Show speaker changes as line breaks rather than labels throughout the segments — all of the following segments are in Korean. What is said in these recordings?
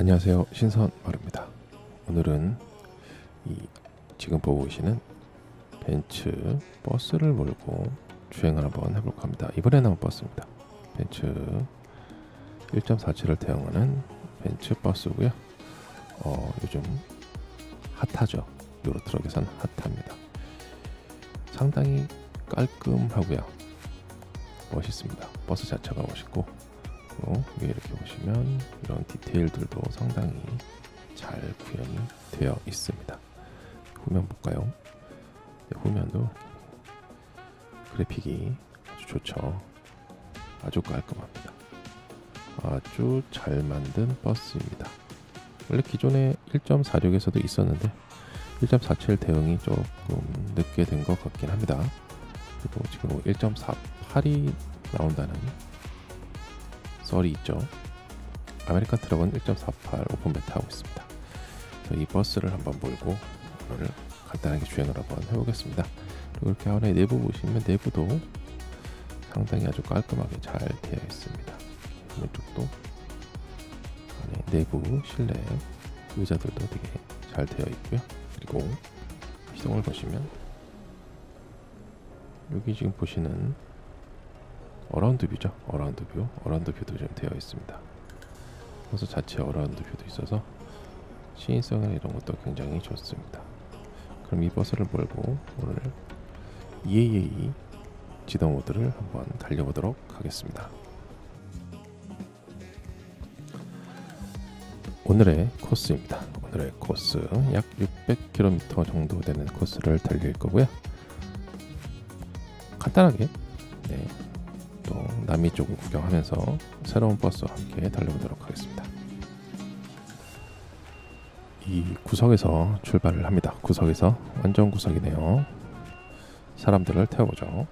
안녕하세요. 신선 마루입니다. 오늘은 이 지금 보고 계시는 벤츠 버스를 몰고 주행을 한번 해볼까 합니다. 이번에 나온 버스입니다. 벤츠 1.47을 대응하는 벤츠 버스고요. 어, 요즘 핫하죠. 유로트럭에선 핫합니다. 상당히 깔끔하고요. 멋있습니다. 버스 자체가 멋있고 그리고 위에 이렇게 보시면 이런 디테일들도 상당히 잘 구현이 되어 있습니다. 후면 볼까요? 네, 후면도 그래픽이 아주 좋죠. 아주 깔끔합니다. 아주 잘 만든 버스입니다. 원래 기존에 1.46에서도 있었는데 1.47 대응이 조금 늦게 된 것 같긴 합니다. 그리고 지금 1.48이 나온다는 썰이 있죠. 아메리칸 트럭은 1.48 open beta 하고 있습니다. 이 버스를 한번 몰고 오늘 간단하게 주행을 한번 해보겠습니다. 그리고 이렇게 안에 내부 보시면 내부도 상당히 아주 깔끔하게 잘 되어 있습니다. 왼쪽도 안에 내부 실내 의자들도 되게 잘 되어 있고요. 그리고 시동을 보시면 여기 지금 보시는 around view죠. around view, around view도 좀 되어 있습니다. 그래서 자체 around view도 있어서 시인성이나 이런 것도 굉장히 좋습니다. 그럼 이 버스를 몰고 오늘 EAA 지도 모드를 한번 달려보도록 하겠습니다. 오늘의 코스입니다. 오늘의 코스 약 600km 정도 되는 코스를 달릴 거고요. 간단하게 네, 또 남미 쪽을 구경하면서 새로운 버스와 함께 달려보도록 하겠습니다. 이 구석에서 출발을 합니다. 구석에서 완전 구석이네요. 사람들을 태워보죠.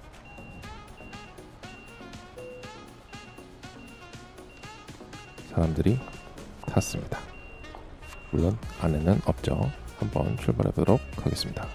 사람들이 탔습니다. 물론 안에는 없죠. 한번 출발해 보도록 하겠습니다.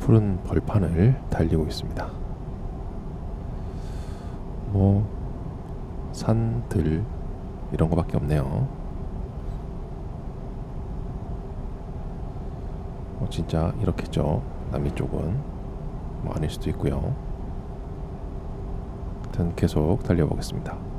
푸른 벌판을 달리고 있습니다. 뭐 산 들 이런 거밖에 없네요. 뭐 진짜 이렇겠죠. 남미 쪽은 뭐 아닐 수도 있고요. 계속 달려보겠습니다.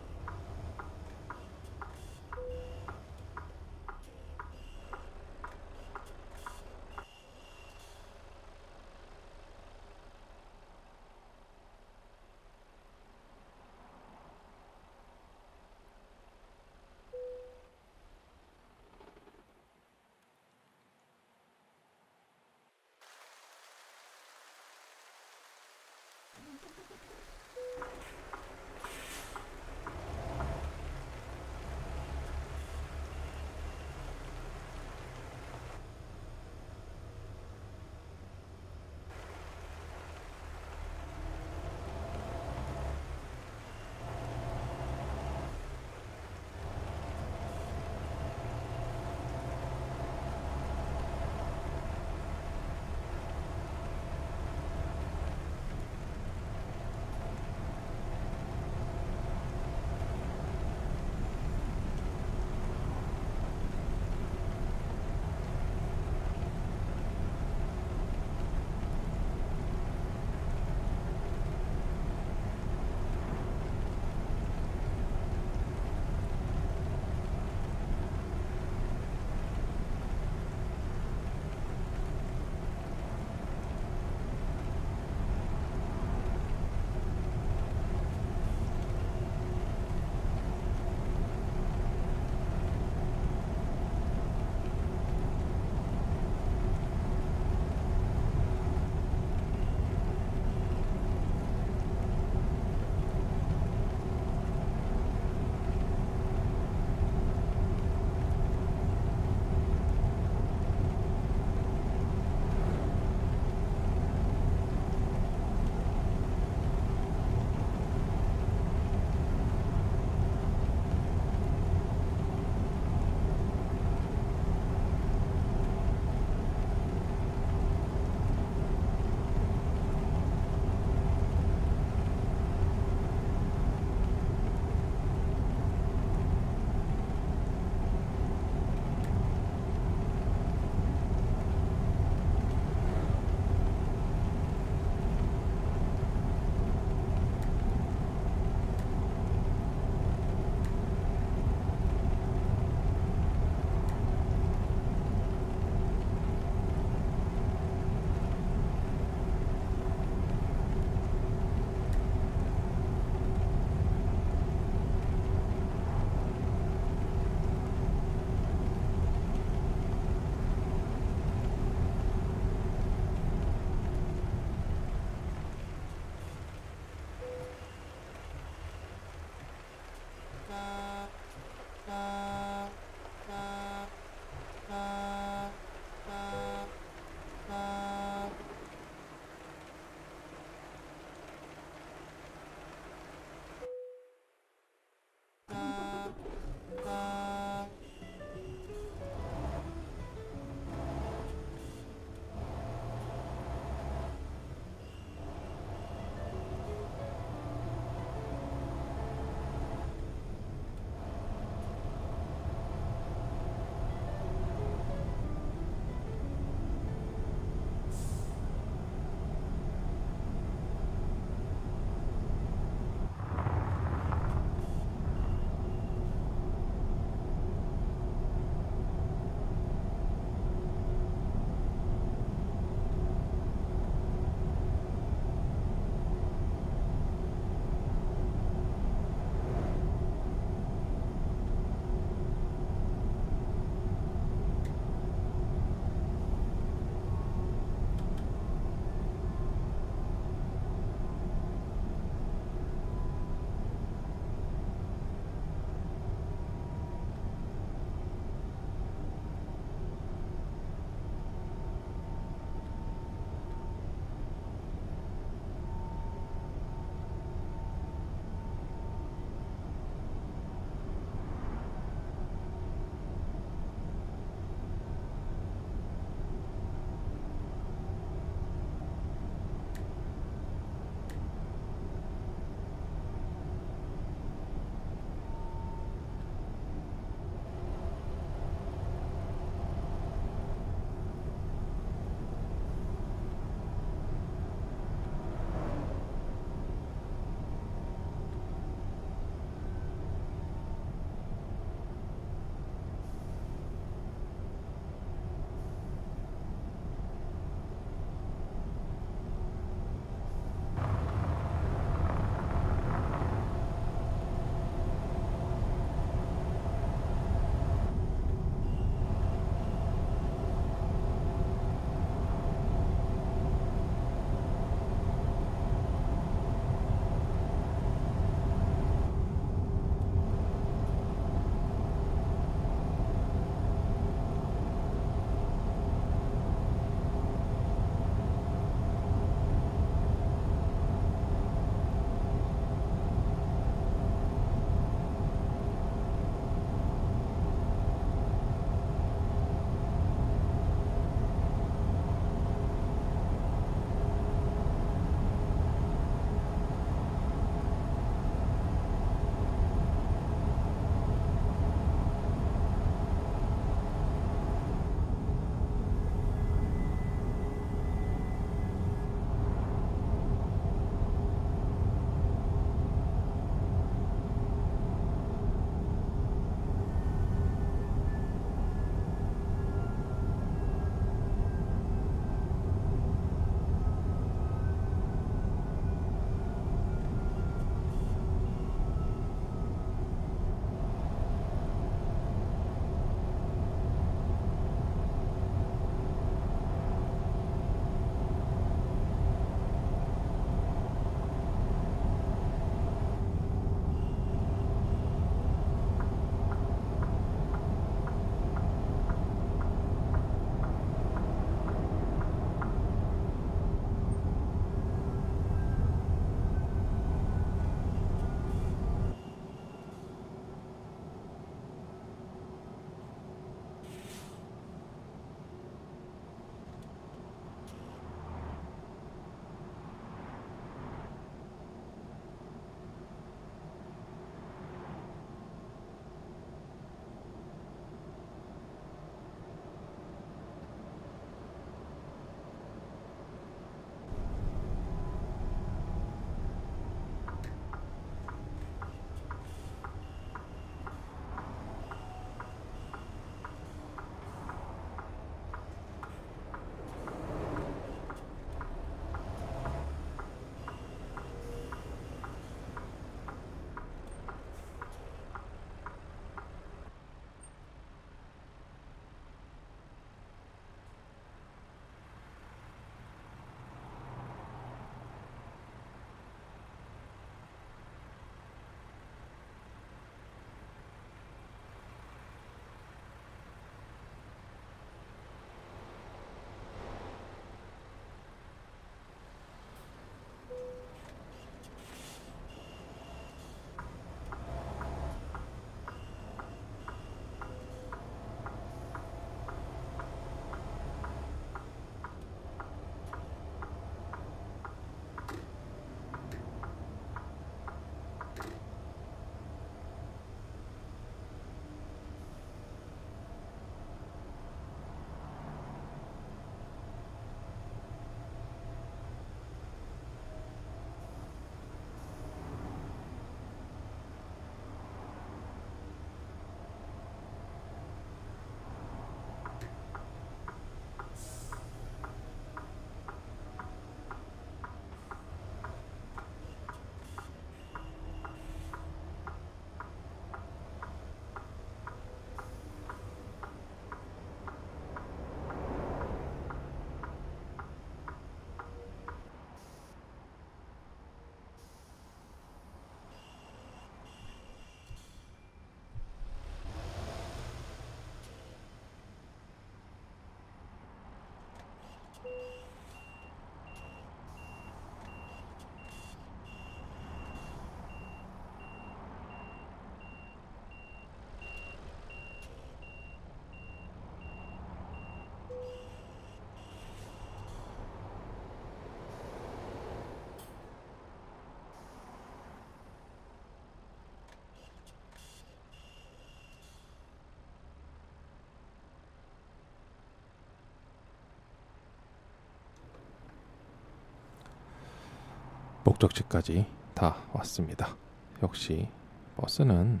목적지까지 다 왔습니다. 역시 버스는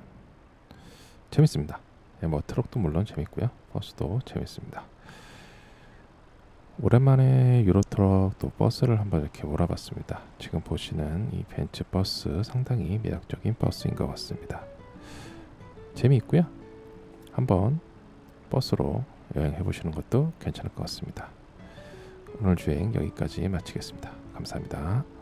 재밌습니다. 예, 뭐 트럭도 물론 재밌고요. 버스도 재밌습니다. 오랜만에 유로트럭 또 버스를 한번 이렇게 몰아봤습니다. 지금 보시는 이 벤츠 버스 상당히 매력적인 버스인 것 같습니다. 재미있고요. 한번 버스로 여행해 보시는 것도 괜찮을 것 같습니다. 오늘 주행 여기까지 마치겠습니다. 감사합니다.